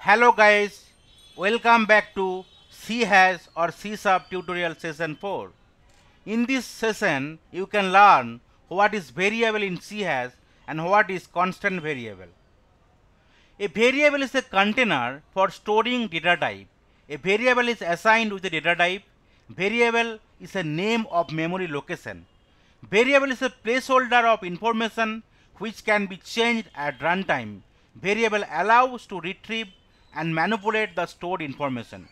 Hello guys, welcome back to C Hash or C Sharp tutorial session 4. In this session, you can learn what is variable in C Hash and what is constant variable. A variable is a container for storing data type. A variable is assigned with a data type. Variable is a name of memory location. Variable is a placeholder of information which can be changed at runtime. Variable allows to retrieve and manipulate the stored information.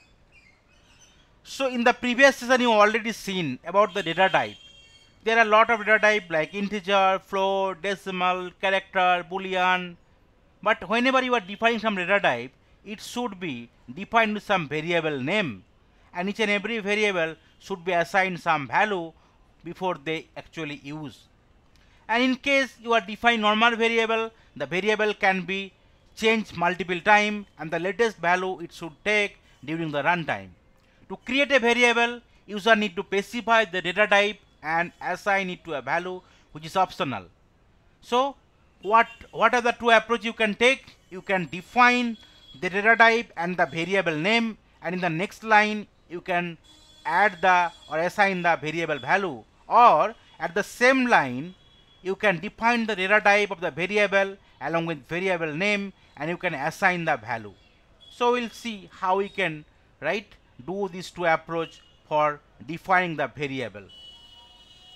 So in the previous session you already seen about the data type. There are a lot of data type like integer, float, decimal, character, boolean. But whenever you are defining some data type, it should be defined with some variable name. And each and every variable should be assigned some value before they actually use. And in case you are defining normal variable, the variable can be changed multiple time and the latest value it should take during the runtime. To create a variable, user need to specify the data type and assign it to a value which is optional. So what what are the two approach you can take? You can define the data type and the variable name and in the next line you can add the or assign the variable value or at the same line you can define the data type of the variable along with variable name and you can assign the value. So we'll see how we can right do these two approach for defining the variable.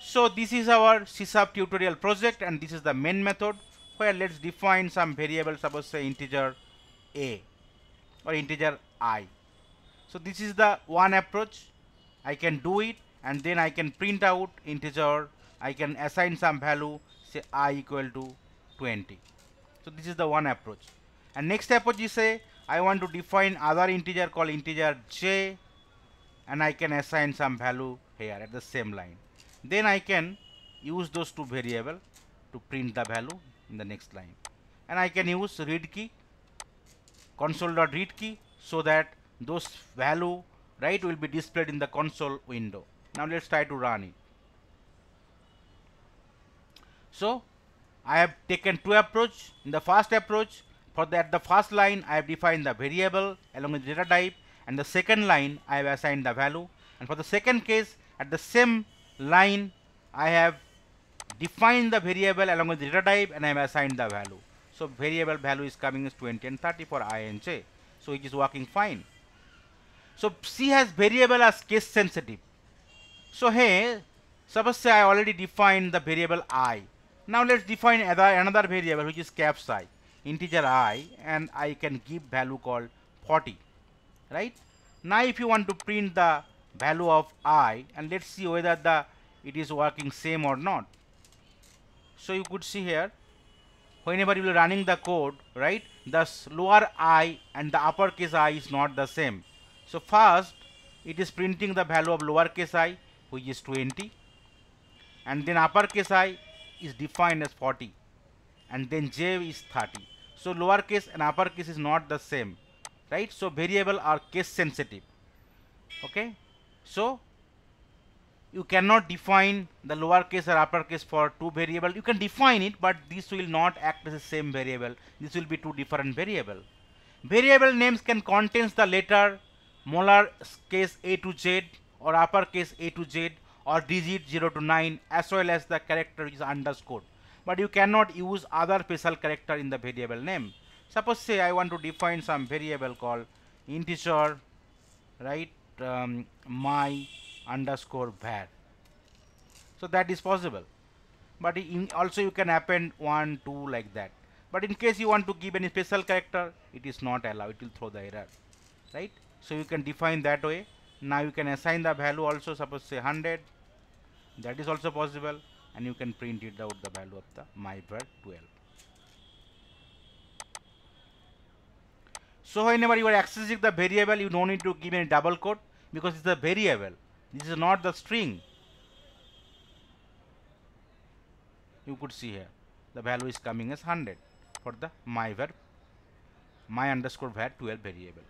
So this is our C Sharp tutorial project and this is the main method where let's define some variable suppose say integer a or integer i. So this is the one approach I can do it and then I can print out integer I can assign some value say i equal to 20. So this is the one approach and next approach you say I want to define other integer called integer j and I can assign some value here at the same line. Then I can use those two variable to print the value in the next line and I can use read key console.read key so that those value right will be displayed in the console window. Now let's try to run it. So I have taken two approach. In the first approach for that the first line I have defined the variable along with data type and the second line I have assigned the value and for the second case at the same line I have defined the variable along with data type and I have assigned the value. So variable value is coming as 20 and 30 for i and j. So it is working fine. So C Hash variable as case sensitive. So here suppose say I already defined the variable i. Now let's define other, another variable which is caps i integer i and I can give value called 40 right. Now if you want to print the value of i and let's see whether the it is working same or not. So you could see here whenever you are running the code right the lower i and the uppercase i is not the same. So first it is printing the value of lowercase i which is 20 and then uppercase i is defined as 40 and then j is 30. So lowercase and uppercase is not the same right. So variable are case sensitive okay. So you cannot define the lowercase or uppercase for two variable you can define it but this will not act as the same variable this will be two different variable variable names can contains the letter molar case a to z or uppercase a to z or digit 0 to 9 as well as the character is underscore but you cannot use other special character in the variable name suppose say i want to define some variable called integer right um, my underscore var. So that is possible. But also you can append 1, 2 like that. But in case you want to give any special character, it is not allowed. It will throw the error. Right? So you can define that way. Now you can assign the value also suppose say 100. That is also possible. And you can print it out the value of the myvar 12. So whenever you are accessing the variable, you don't need to give any double quote because it's a variable. This is not the string. You could see here the value is coming as 100 for the my var my underscore var 12 variable.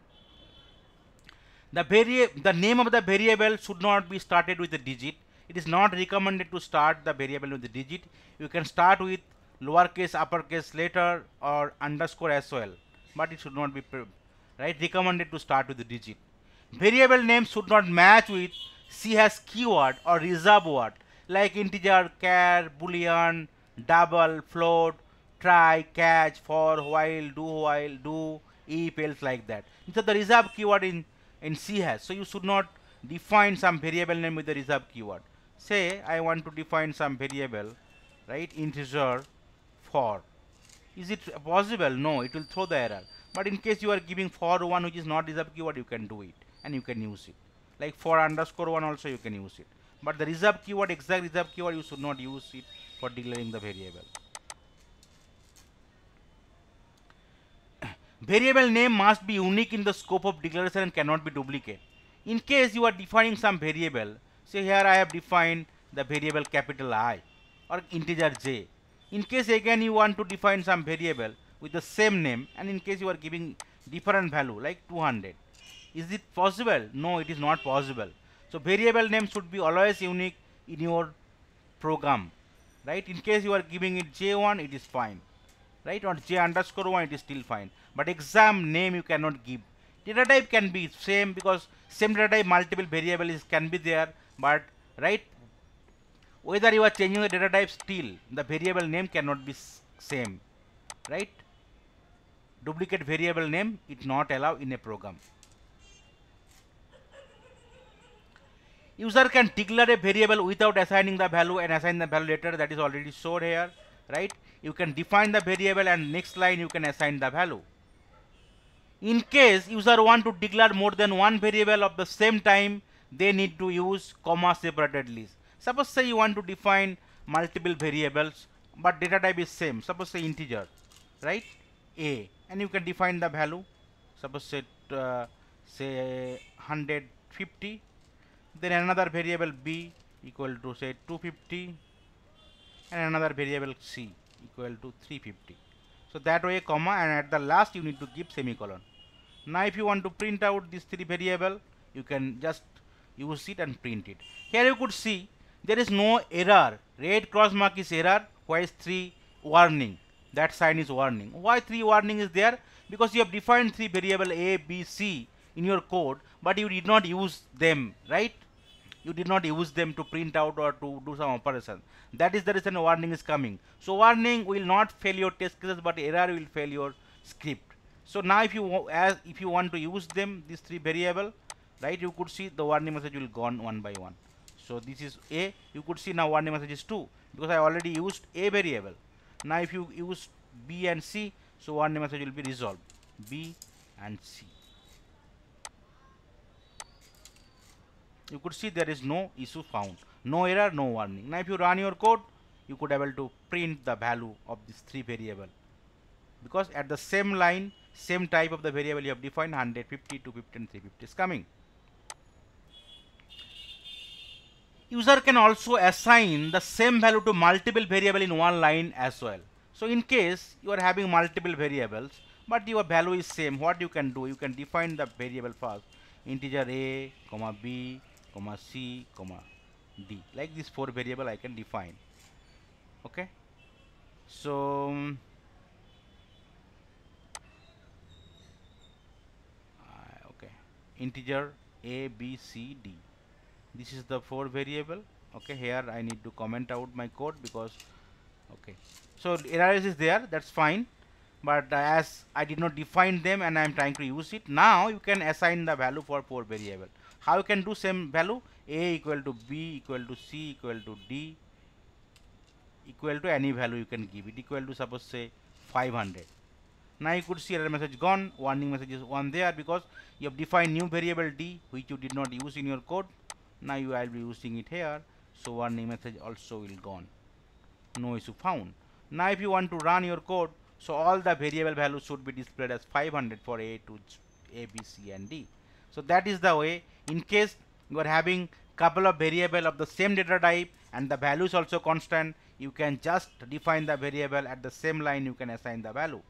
The variable the name of the variable should not be started with a digit. It is not recommended to start the variable with the digit. You can start with lowercase uppercase letter or underscore as well, but it should not be right recommended to start with the digit variable name should not match with C Hash keyword or reserve word like integer, char, boolean, double, float, try, catch, for, while, do while, do, if, else like that. So the reserve keyword in, in C Hash. So you should not define some variable name with the reserve keyword. Say I want to define some variable, right, integer for. Is it possible? No, it will throw the error. But in case you are giving for one which is not reserved keyword, you can do it and you can use it. Like for underscore one also you can use it. But the reserve keyword, exact reserve keyword, you should not use it for declaring the variable. variable name must be unique in the scope of declaration and cannot be duplicate. In case you are defining some variable, say here I have defined the variable capital I or integer j. In case again you want to define some variable with the same name and in case you are giving different value like 200. Is it possible? No, it is not possible. So variable name should be always unique in your program, right? In case you are giving it j1, it is fine, right? Or j underscore 1, it is still fine. But exam name you cannot give. Data type can be same because same data type multiple variables can be there, but right? Whether you are changing the data type still, the variable name cannot be same, right? Duplicate variable name it not allow in a program. user can declare a variable without assigning the value and assign the value later that is already shown here right you can define the variable and next line you can assign the value in case user want to declare more than one variable of the same time they need to use comma separated list. Suppose say you want to define multiple variables but data type is same. Suppose say integer right? A and you can define the value. Suppose say uh, say 150 then another variable b equal to say 250 and another variable c equal to 350 so that way comma and at the last you need to give semicolon. Now if you want to print out these three variable you can just use it and print it. Here you could see there is no error. Red cross mark is error. Why is 3 warning. That sign is warning. Why 3 warning is there? Because you have defined three variable a b c in your code but you did not use them right? You did not use them to print out or to do some operation. That is the reason warning is coming. So warning will not fail your test cases but error will fail your script. So now if you as if you want to use them these three variable right? You could see the warning message will gone one by one. So this is a. You could see now warning message is 2 because i already used a variable. Now if you use b and c so warning message will be resolved. B and c. You could see there is no issue found. No error no warning. Now if you run your code you could able to print the value of this three variable. Because at the same line same type of the variable you have defined 150 250 and 350 is coming user can also assign the same value to multiple variable in one line as well. So in case you are having multiple variables but your value is same what you can do? You can define the variable first. Integer a comma b comma c comma d. Like these four variable I can define. Okay? So uh, okay. Integer a b c d this is the four variable. Okay here I need to comment out my code because okay. So error is there that's fine. But as I did not define them and I am trying to use it now you can assign the value for four variable. How you can do same value? A equal to b equal to c equal to d equal to any value you can give. It equal to suppose say 500 now you could see error message gone warning message is one there because you have defined new variable d which you did not use in your code now you will be using it here so warning message also will gone. No issue found. Now if you want to run your code so all the variable values should be displayed as 500 for a to a b c and d. So that is the way in case you are having couple of variable of the same data type and the value is also constant you can just define the variable at the same line you can assign the value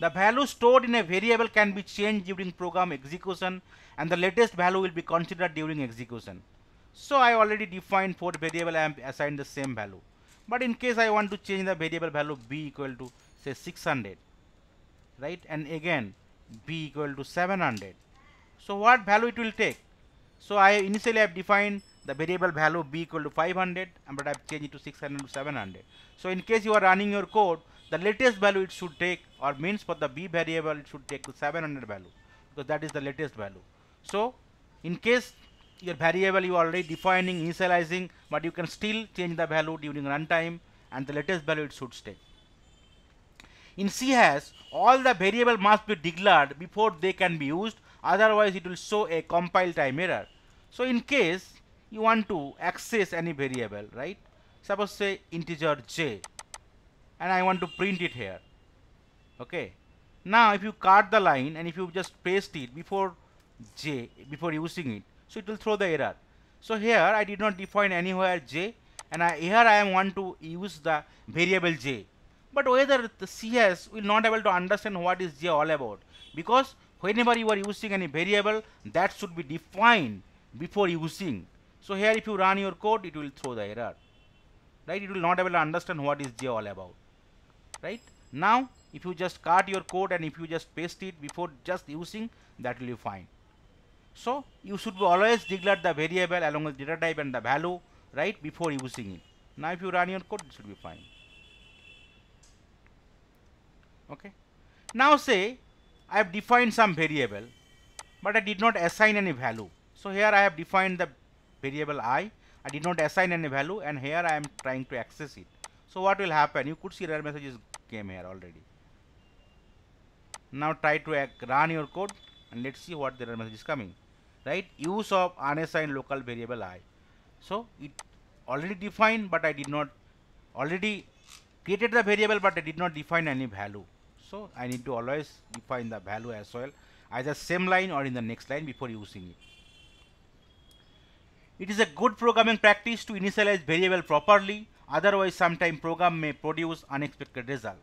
the value stored in a variable can be changed during program execution and the latest value will be considered during execution. So i already defined for variable and assigned the same value. But in case i want to change the variable value b equal to say 600 right? And again b equal to 700 so what value it will take? So I initially I have defined the variable value b equal to 500 but I have changed it to 600 to 700 so in case you are running your code the latest value it should take or means for the b variable it should take to 700 value because that is the latest value. So in case your variable you are already defining initializing but you can still change the value during runtime and the latest value it should stay. In C hash, all the variable must be declared before they can be used, otherwise it will show a compile time error. So in case you want to access any variable, right? Suppose say integer j, and I want to print it here. Okay. Now if you cut the line and if you just paste it before j, before using it, so it will throw the error. So here I did not define anywhere j, and I, here I am want to use the variable j but whether the CS will not able to understand what is J all about because whenever you are using any variable that should be defined before using. So here if you run your code it will throw the error right it will not able to understand what is J all about right. Now if you just cut your code and if you just paste it before just using that will be fine. So you should always declare the variable along with data type and the value right before using it. Now if you run your code it should be fine. okay now say I have defined some variable but I did not assign any value so here I have defined the variable i. I did not assign any value and here I am trying to access it. So what will happen? You could see error messages came here already. Now try to run your code and let's see what the error message is coming. Right? Use of unassigned local variable i. So it already defined but I did not already created the variable but I did not define any value. So I need to always define the value as well either same line or in the next line before using it. It is a good programming practice to initialize variable properly otherwise sometime program may produce unexpected result.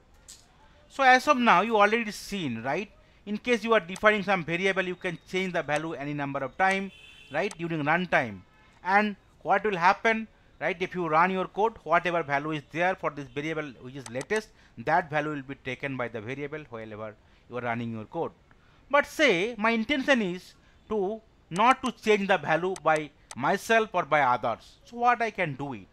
So as of now you already seen right? In case you are defining some variable you can change the value any number of time right during runtime. And what will happen right if you run your code whatever value is there for this variable which is latest that value will be taken by the variable wherever you are running your code. But say my intention is to not to change the value by myself or by others. So what I can do it?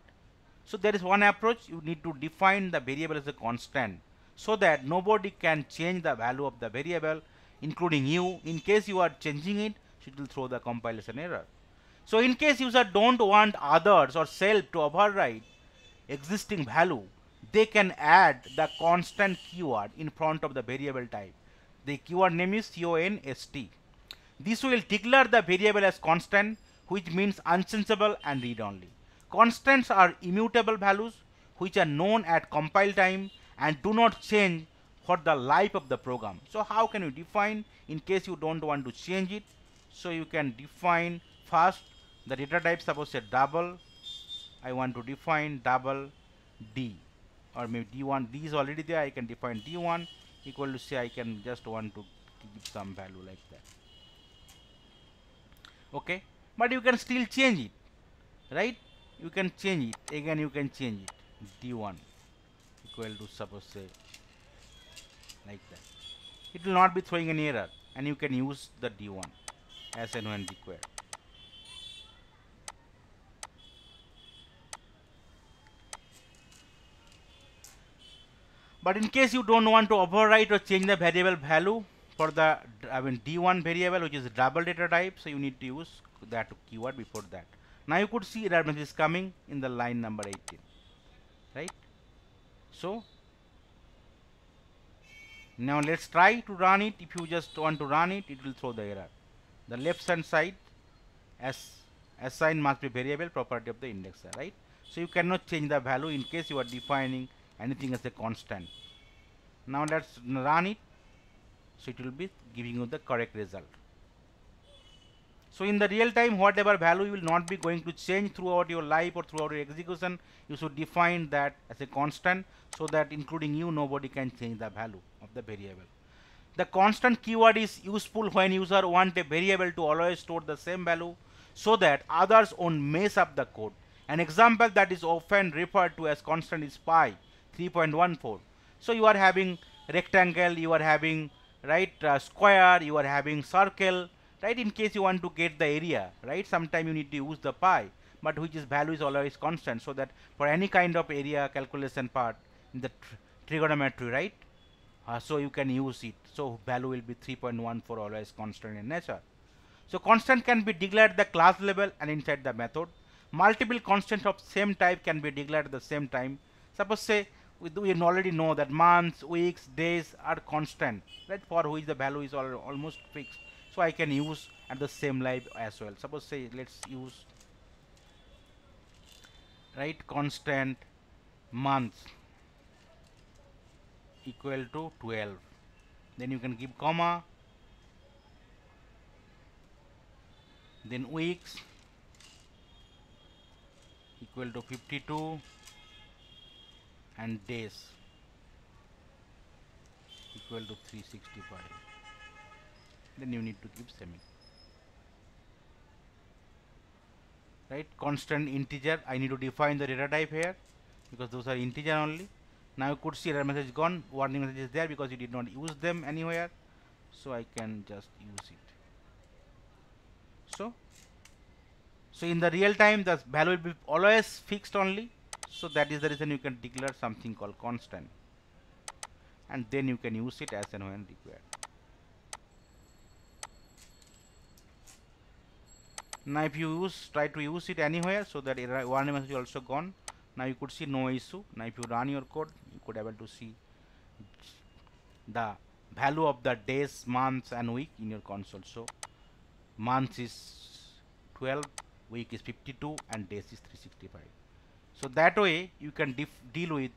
So there is one approach. You need to define the variable as a constant so that nobody can change the value of the variable including you. In case you are changing it it will throw the compilation error. So in case user don't want others or self to override existing value, they can add the constant keyword in front of the variable type. The keyword name is const. This will declare the variable as constant which means unchangeable and read-only. Constants are immutable values which are known at compile time and do not change for the life of the program. So how can you define in case you don't want to change it? So you can define first the data type suppose say double I want to define double D or maybe D1 D is already there I can define D1 equal to say I can just want to give some value like that okay but you can still change it right? You can change it. Again you can change it. D1 equal to suppose say like that. It will not be throwing an error and you can use the D1 as and when required. But in case you don't want to overwrite or change the variable value for the I mean D1 variable which is double data type, so you need to use that keyword before that. Now you could see error message is coming in the line number 18, right? So now let's try to run it. If you just want to run it, it will throw the error. The left hand side as assign must be variable property of the indexer, right? So you cannot change the value in case you are defining anything as a constant now let's run it so it will be giving you the correct result so in the real time whatever value will not be going to change throughout your life or throughout your execution you should define that as a constant so that including you nobody can change the value of the variable. The constant keyword is useful when user want a variable to always store the same value so that others won't mess up the code. An example that is often referred to as constant is pi 3.14 so you are having rectangle you are having right uh, square you are having circle right? In case you want to get the area right? Sometime you need to use the pi but which is value is always constant. So that for any kind of area calculation part in the tr trigonometry right? Uh, so you can use it. So value will be 3.14 always constant in nature. So constant can be declared at the class level and inside the method. Multiple constants of same type can be declared at the same time. Suppose say we, we already know that months weeks days are constant right? For which the value is al almost fixed so i can use at the same live as well. Suppose say let's use right constant months equal to 12 then you can give comma. Then weeks equal to 52 and days equal to 365 then you need to keep semi. Right? Constant integer. I need to define the data type here because those are integer only. Now you could see error message gone. Warning message is there because you did not use them anywhere. So I can just use it. So so in the real time the value will be always fixed only. So that is the reason you can declare something called constant. And then you can use it as and when required now if you use try to use it anywhere so that error warning message also gone. Now you could see no issue. Now if you run your code you could able to see the value of the days months and week in your console. So months is 12 week is 52 and days is 365 so that way you can deal with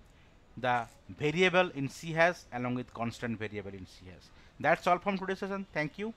the variable in C Hash along with constant variable in C hash. That's all from today's session. Thank you